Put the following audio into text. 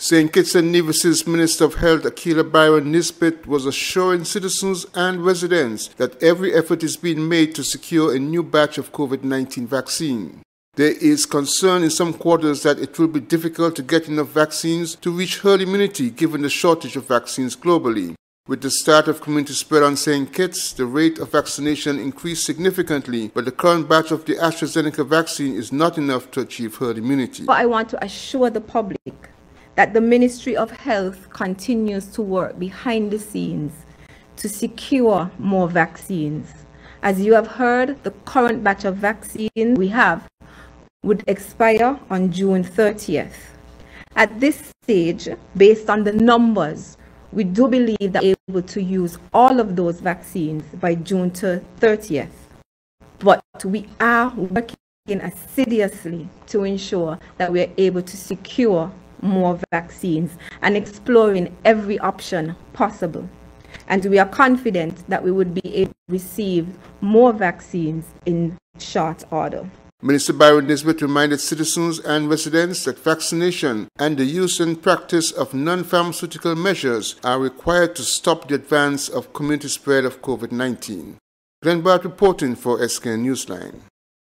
St. Kitts and Nevis's Minister of Health, Akilah Byron Nisbett, was assuring citizens and residents that every effort is being made to secure a new batch of COVID-19 vaccine. There is concern in some quarters that it will be difficult to get enough vaccines to reach herd immunity given the shortage of vaccines globally. With the start of community spread on St. Kitts, the rate of vaccination increased significantly, but the current batch of the AstraZeneca vaccine is not enough to achieve herd immunity. I want to assure the public that the Ministry of Health continues to work behind the scenes to secure more vaccines. As you have heard, the current batch of vaccine we have would expire on June 30th. At this stage, based on the numbers we do believe that we're able to use all of those vaccines by June 30th. But we are working assiduously to ensure that we are able to secure more vaccines and exploring every option possible. And we are confident that we would be able to receive more vaccines in short order. Minister Byron Nisbett reminded citizens and residents that vaccination and the use and practice of non-pharmaceutical measures are required to stop the advance of community spread of COVID-19. Glenn Bart reporting for SKN Newsline.